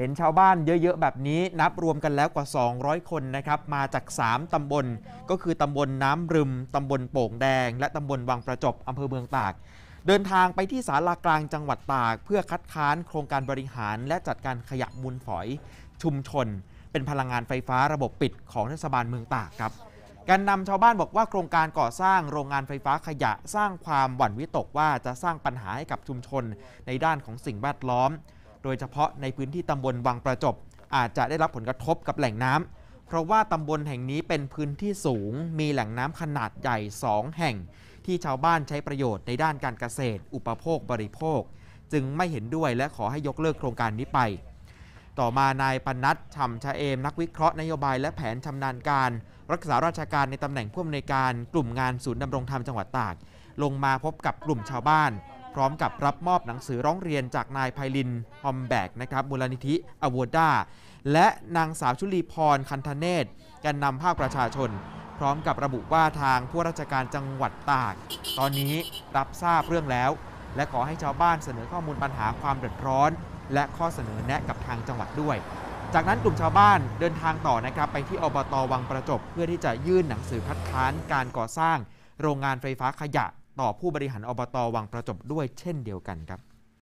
เห็นชาวบ้านเยอะๆ แบบนี้นับรวมกันแล้วกว่า 200 คนนะครับ มาจาก 3ตำบล ก็คือตำบลน้ำรึมตำบลโป่งแดง และตำบลวังประจบอำเภอเมืองตาก เดินทางไปที่ศาลากลางจังหวัดตาก เพื่อคัดค้านโครงการบริหาร และจัดการขยะมูลฝอย ชุมชน เป็นพลังงานไฟฟ้าระบบปิดของเทศบาลเมืองตากครับการนำชาวบ้านบอกว่าโครงการก่อสร้างโรงงานไฟฟ้าขยะสร้างความหวั่นวิตกว่าจะสร้างปัญหาให้กับชุมชนในด้านของสิ่งแวดล้อม โดยเฉพาะในพื้นที่ตำบลวังประจบ อาจจะได้รับผลกระทบกับแหล่งน้ำเพราะว่าตำบลแห่งนี้เป็นพื้นที่สูง มีแหล่งน้ำขนาดใหญ่ 2 แห่ง ที่ชาวบ้านใช้ประโยชน์ในด้านการเกษตร อุปโภคบริโภค จึงไม่เห็นด้วยและขอให้ยกเลิกโครงการนี้ไป ต่อมานายปนัดฉ่ำชะเอม นักวิเคราะห์นโยบายและแผนชำนาญการ รักษาราชการในตำแหน่งผู้อำนวยการกลุ่มงานศูนย์ดำรงธรรมจังหวัดตาก ลงมาพบกับกลุ่มชาวบ้าน พร้อมกับรับมอบหนังสือร้องเรียนจากนายไพลินฮอมแบกนะครับมูลนิธิอโวด้าและนางสาวชุลีพรคันธเนศแกนนำภาคประชาชน พร้อมกับระบุว่าทางผู้ราชการจังหวัดตาก ตอนนี้รับทราบเรื่องแล้ว และขอให้ชาวบ้านเสนอข้อมูลปัญหาความเดือดร้อน และข้อเสนอแนะกับทางจังหวัดด้วย จากนั้นกลุ่มชาวบ้านเดินทางต่อนะครับไปที่อบตวังประจบเพื่อที่จะยื่นหนังสือคัดค้านการก่อสร้าง โรงงานไฟฟ้าขยะ ต่อผู้บริหารอบตวังประจบด้วยเช่นเดียวกันครับ